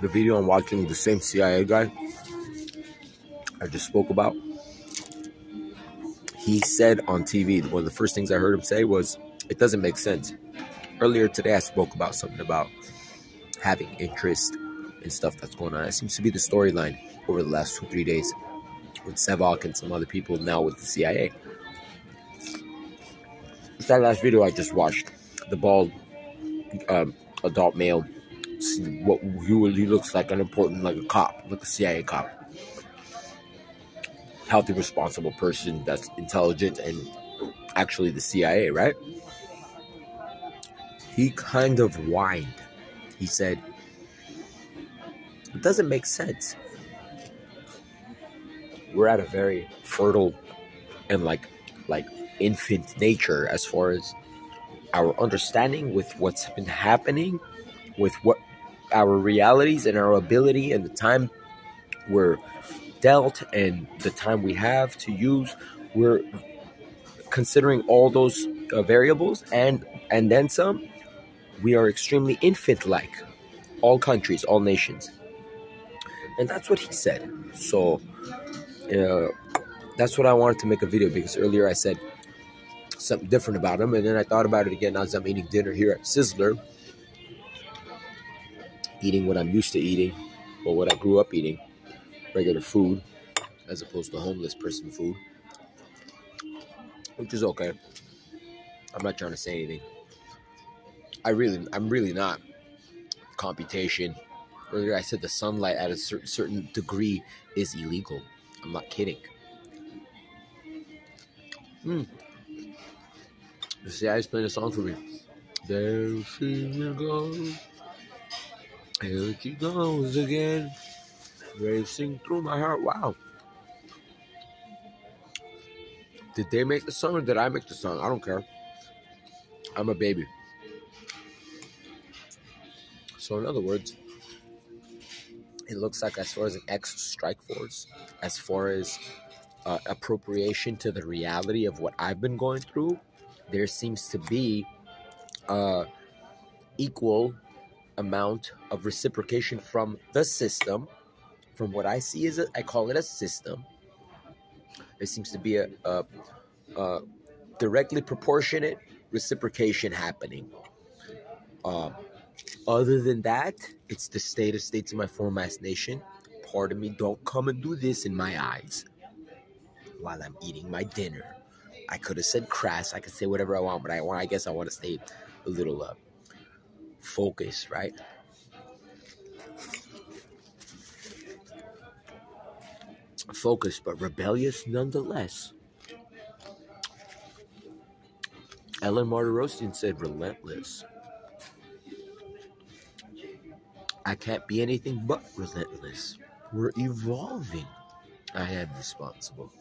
the video I'm watching, the same CIA guy I just spoke about, he said on TV, one of the first things I heard him say was, it doesn't make sense. Earlier today, I spoke about something about having interest in stuff that's going on. It seems to be the storyline over the last two, three days with Sevok and some other people now with the CIA. That last video I just watched, the bald um, adult male, what he, he looks like an important, like a cop, like a CIA cop. Healthy, responsible person that's intelligent and actually the CIA, right? He kind of whined. He said, It doesn't make sense. We're at a very fertile and like like infant nature as far as our understanding with what's been happening, with what our realities and our ability and the time we're dealt and the time we have to use. We're considering all those uh, variables and and then some. We are extremely infant-like, all countries, all nations, and that's what he said. So, uh, that's what I wanted to make a video because earlier I said something different about him, and then I thought about it again as I'm eating dinner here at Sizzler, eating what I'm used to eating, or what I grew up eating, regular food, as opposed to homeless person food, which is okay. I'm not trying to say anything. I really, I'm really not. Computation. Earlier, I said the sunlight at a certain certain degree is illegal. I'm not kidding. Hmm. The CIA's playing a song for me. There she goes. Here she goes again. Racing through my heart. Wow. Did they make the song or did I make the song? I don't care. I'm a baby. So, in other words, it looks like as far as an ex strike force, as far as uh, appropriation to the reality of what I've been going through, there seems to be uh, equal amount of reciprocation from the system. From what I see is, a, I call it a system. There seems to be a, a, a directly proportionate reciprocation happening. Uh, other than that, it's the state of states of my form ass nation. Pardon me, don't come and do this in my eyes while I'm eating my dinner. I could have said crass. I could say whatever I want, but I want. I guess I want to stay a little uh, focused, right? Focused, but rebellious nonetheless. Ellen Martirosian said, "Relentless." I can't be anything but relentless. We're evolving. I am responsible.